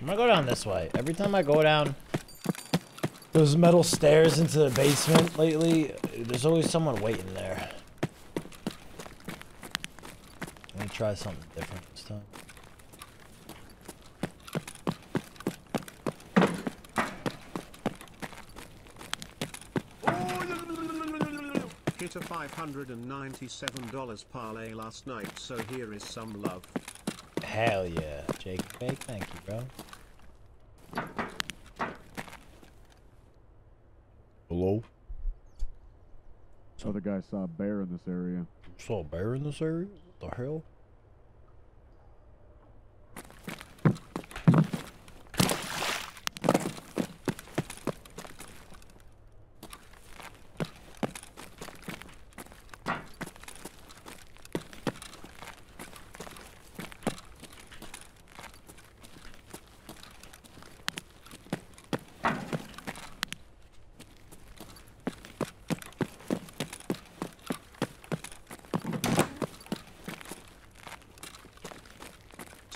I'm gonna go down this way. Every time I go down those metal stairs into the basement lately, there's always someone waiting there. Let me try something different this time. Hit a $597 parlay last night, so here is some love. Hell yeah, Jake Fake, thank you, bro. Hello? Other guy saw a bear in this area. Saw a bear in this area? What the hell?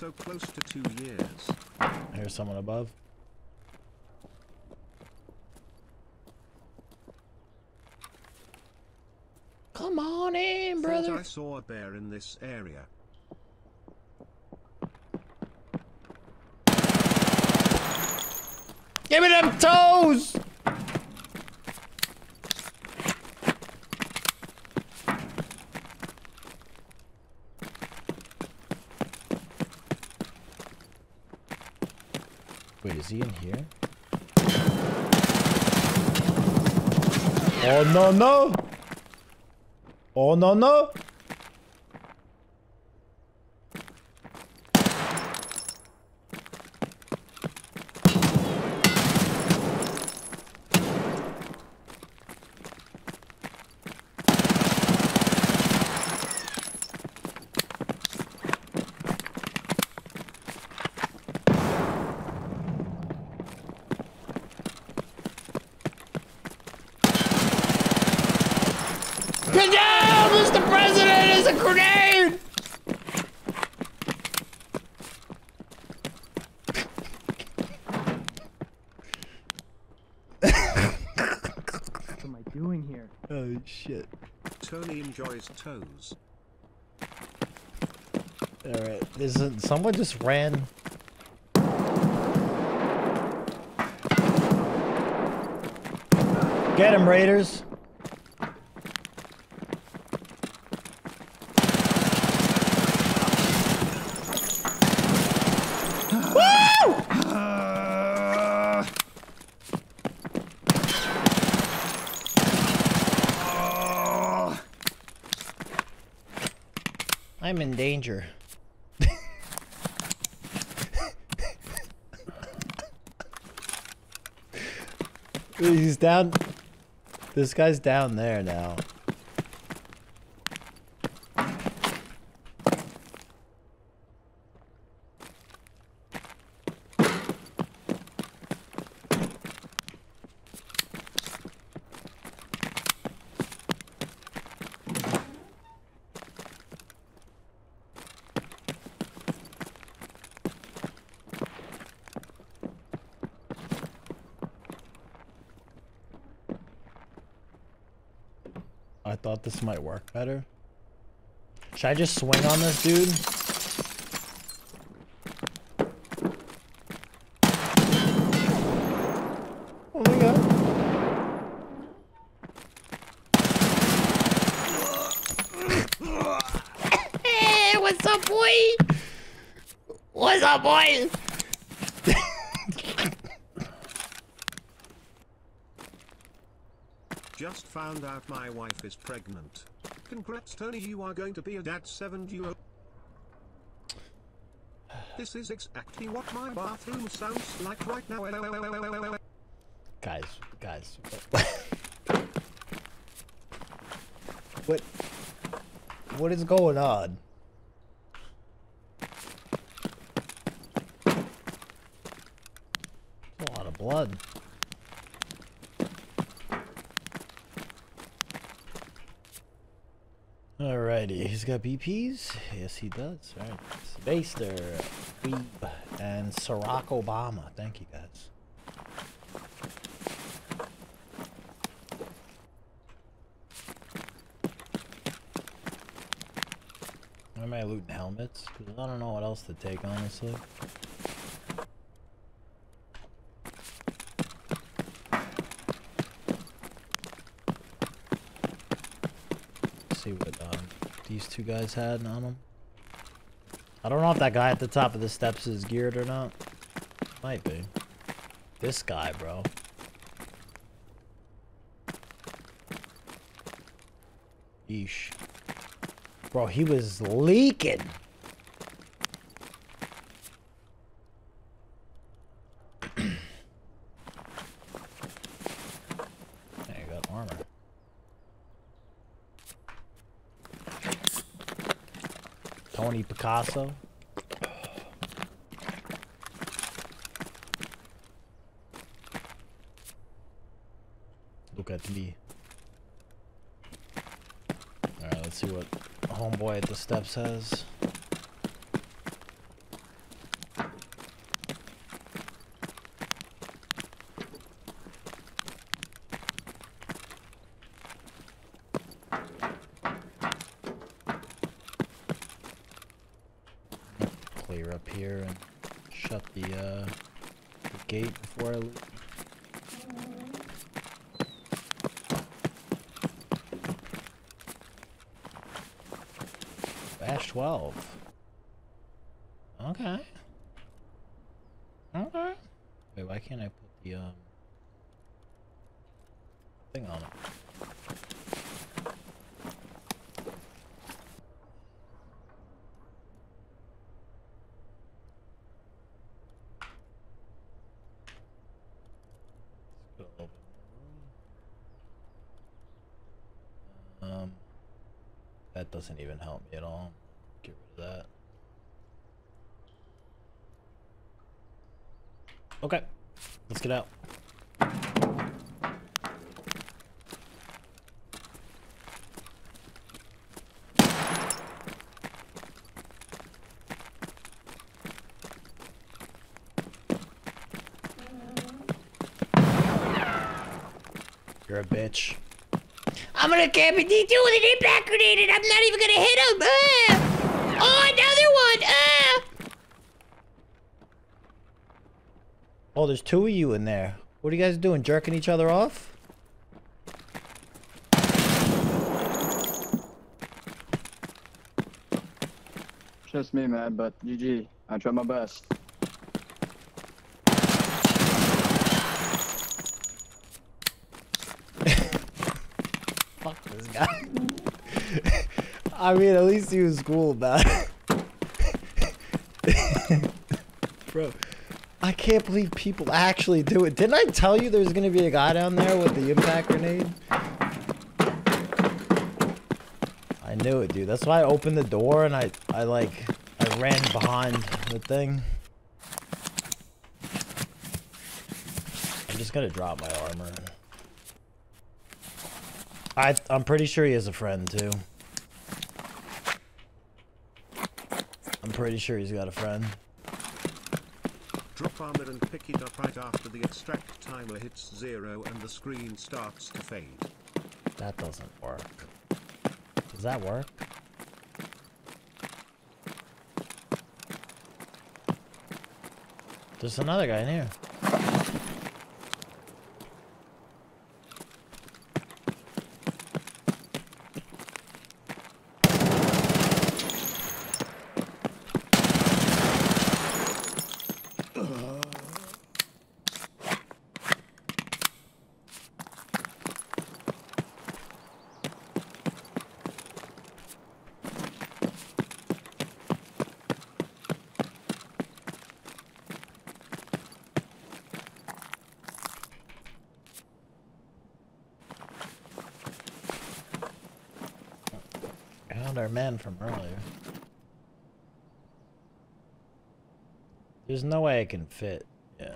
So close to two years. Here's someone above. Come on in, brother. Thought. I saw a bear in this area. Give me them toes! Wait, is he in here? Oh no no! Oh no no! Good job, Mr. President! It's a grenade! What am I doing here? Oh shit. Tony enjoys toes. Alright, there's a, someone just ran. Get him, Raiders! I'm in danger. He's down. This guy's down there now. Thought this might work better. Should I just swing on this dude? Oh my god. Hey, what's up, boy? What's up, boy? Just found out my wife is pregnant. Congrats Tony you are going to be a dad 7 duo. This is exactly what my bathroom sounds like right now. Guys, guys. What? What is going on? A lot of blood. Alrighty, he's got BPs? Yes, he does. Alright. Baster. Weeb. and Barack Obama. Thank you guys. Why am I looting helmets? Because I don't know what else to take, honestly. See what um, these two guys had on them. I don't know if that guy at the top of the steps is geared or not. Might be. This guy, bro. Yeesh. Bro, he was leaking. There you got armor. Tony Picasso. Look at me. Alright, let's see what homeboy at the steps has. Clear up here and shut the, uh, the gate before I leave. Bash 12. Okay. Okay. Wait, why can't I put the, um, thing on it? Let's go a little bit more room. Um, that doesn't even help me at all. Get rid of that. Okay, let's get out. You're a bitch. I'm gonna camp in D2 with an impact grenade and I'm not even gonna hit him. Ah! Oh, another one. Ah! Oh, there's two of you in there. What are you guys doing? Jerking each other off? Just me, man, but GG. I tried my best. Fuck this guy. I mean, at least he was cool about it. Bro, I can't believe people actually do it. Didn't I tell you there's gonna be a guy down there with the impact grenade? I knew it, dude. That's why I opened the door and I, I like, I ran behind the thing. I'm just gonna drop my armor. I, I'm pretty sure he has a friend too. Pretty sure he's got a friend. Drop armor and pick it up right after the extract timer hits zero and the screen starts to fade. That doesn't work. Does that work? There's another guy in here. Found our man from earlier. There's no way I can fit. Yeah.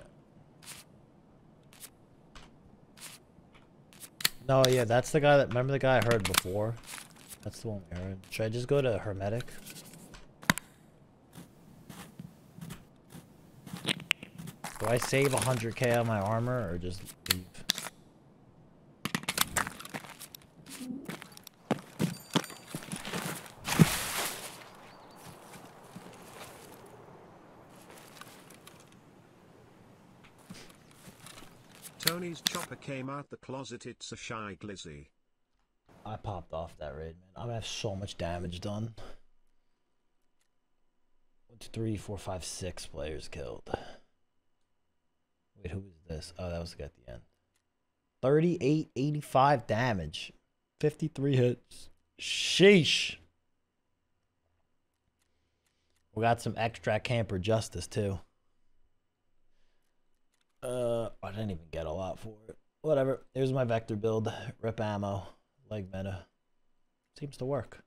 No, yeah, that's the guy that. Remember the guy I heard before? That's the one we heard. Should I just go to Hermetic? Do I save 100k on my armor or just leave? Tony's chopper came out the closet. It's a shy glizzy. I popped off that raid, man. I'm gonna have so much damage done. One, two, three, four, five, six players killed. Wait, who is this? Oh, that was the guy at the end. 38, 85 damage. 53 hits. Sheesh. We got some extra camper justice too. Uh, I didn't even get a lot for it. Whatever. Here's my vector build. Rip ammo. Leg meta. Seems to work.